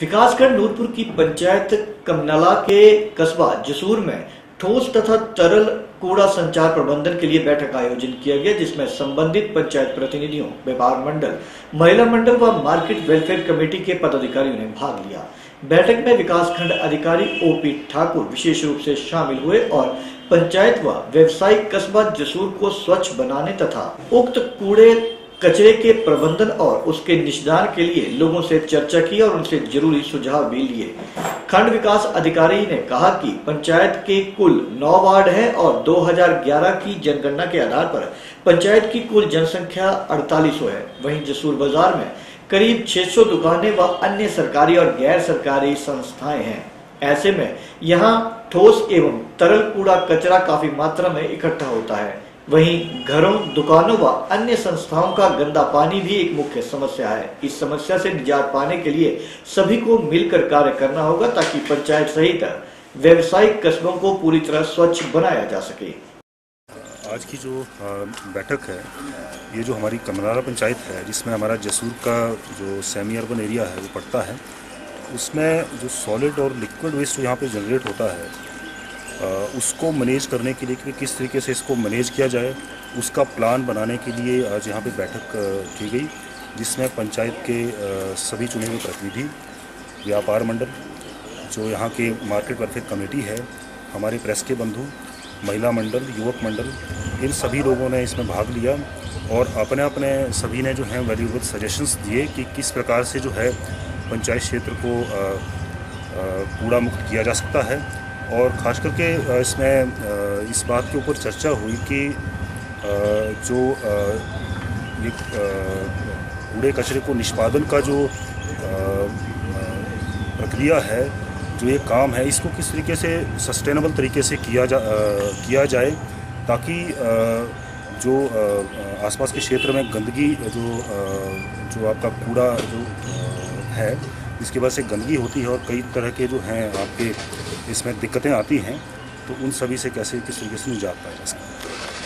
विकासखंड नूरपुर की पंचायत कमनला के कस्बा जसूर में ठोस तथा तरल कूड़ा संचार प्रबंधन के लिए बैठक आयोजन किया गया, जिसमें संबंधित पंचायत प्रतिनिधियों, व्यापार मंडल, महिला मंडल व मार्केट वेलफेयर कमेटी के पदाधिकारियों ने भाग लिया। बैठक में विकासखंड अधिकारी ओपी ठाकुर विशेष रूप से शामिल हुए और पंचायत व व्यवसायिक कस्बा जसूर को स्वच्छ बनाने तथा उक्त कूड़े कचरे के प्रबंधन और उसके निष्दान के लिए लोगों से चर्चा की और उनसे ज़रूरी सुझाव भी लिए। खंड विकास अधिकारी ने कहा कि पंचायत के कुल नौ वार्ड है और 2011 की जनगणना के आधार पर पंचायत की कुल जनसंख्या अड़तालीस है। वहीं जसूर बाज़ार में करीब 600 दुकानें व अन्य सरकारी और गैर सरकारी संस्थाएँ हैं। ऐसे में यहाँ ठोस एवं तरल कूड़ा कचरा काफ़ी मात्रा में इकट्ठा होता है। वहीं घरों, दुकानों व अन्य संस्थाओं का गंदा पानी भी एक मुख्य समस्या है। इस समस्या से निजात पाने के लिए सभी को मिलकर कार्य करना होगा ताकि पंचायत सहित व्यवसायिक कस्बों को पूरी तरह स्वच्छ बनाया जा सके। आज की जो बैठक है, ये जो हमारी कमराला पंचायत है, जिसमें हमारा जसूर का जो सेमी अर्बन एरिया है, वो पड़ता है, उसमें जो सॉलिड और लिक्विड वेस्ट जो यहाँ पे जनरेट होता है उसको मैनेज करने के लिए कि किस तरीके से इसको मैनेज किया जाए, उसका प्लान बनाने के लिए आज यहाँ पे बैठक की गई, जिसमें पंचायत के सभी चुने हुए प्रतिनिधि, व्यापार मंडल, जो यहाँ के मार्केट वेलफेयर कमेटी है, हमारे प्रेस के बंधु, महिला मंडल, युवक मंडल, इन सभी लोगों ने इसमें भाग लिया और अपने अपने सभी ने जो है वैल्यूबल सजेशंस दिए कि किस प्रकार से जो है पंचायत क्षेत्र को कूड़ा मुक्त किया जा सकता है। और ख़ास करके इसमें इस बात के ऊपर चर्चा हुई कि जो ये कूड़े कचरे को निष्पादन का जो प्रक्रिया है, जो ये काम है, इसको किस तरीके से सस्टेनेबल तरीके से किया जा किया जाए ताकि जो आसपास के क्षेत्र में गंदगी, जो जो आपका कूड़ा, जो है इसकी वजह से गंदगी होती है और कई तरह के जो हैं आपके इसमें दिक्कतें आती हैं तो उन सभी से कैसे किस तरीके से निजात पाया जा सकता है?